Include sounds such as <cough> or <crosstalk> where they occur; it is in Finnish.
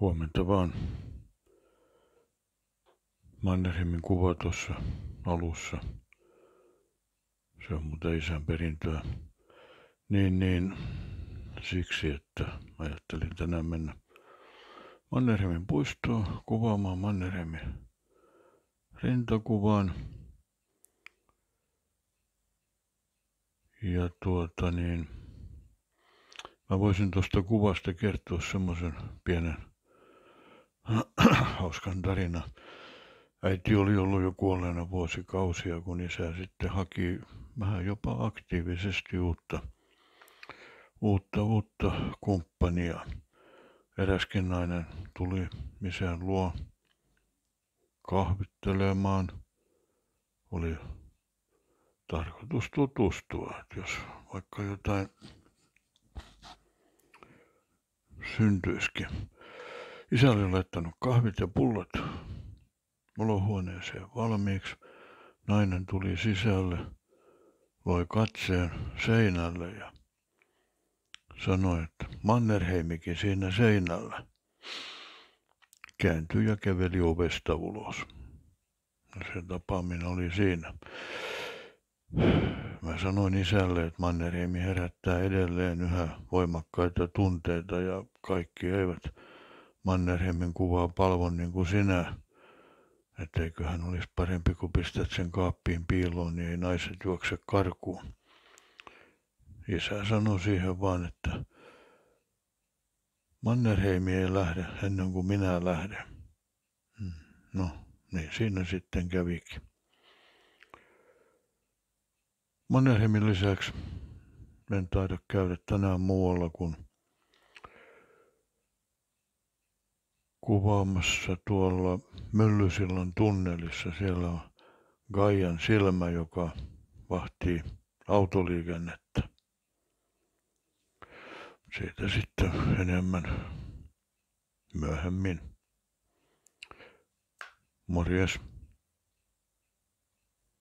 Huomenta vaan. Mannerheimin kuva tuossa alussa. Se on muuten isän perintöä. Niin, niin, siksi, että ajattelin tänään mennä Mannerheimin puistoon kuvaamaan Mannerheimin rintakuvaan. Ja tuota niin, mä voisin tuosta kuvasta kertoa semmoisen pienen <clears throat> hauskan tarina. Äiti oli ollut jo kuolleena vuosikausia, kun isä sitten haki vähän jopa aktiivisesti uutta, uutta, uutta kumppania. Eräskin nainen tuli isän luo kahvittelemaan. Oli tarkoitus tutustua, että jos vaikka jotain syntyisikin. Isä oli laittanut kahvit ja pullot olohuoneeseen valmiiksi. Nainen tuli sisälle, loi katseen seinälle ja sanoi, että Mannerheimikin siinä seinällä. Kääntyi ja käveli ovesta ulos. Ja se tapaaminen oli siinä. Mä sanoin isälle, että Mannerheimi herättää edelleen yhä voimakkaita tunteita ja kaikki eivät Mannerheimin kuvaa palvon niin kuin sinä. Etteiköhän olisi parempi, kun pistät sen kaappiin piiloon, niin ei naiset juokse karkuun. Isä sanoi siihen vaan, että Mannerheimi ei lähde ennen kuin minä lähden. Hmm, no, niin siinä sitten kävikin. Mannerheimin lisäksi en taida käydä tänään muualla kuin kuvaamassa tuolla Myllysillan tunnelissa. Siellä on Gaian silmä, joka vahtii autoliikennettä. Siitä sitten enemmän myöhemmin. Morjes.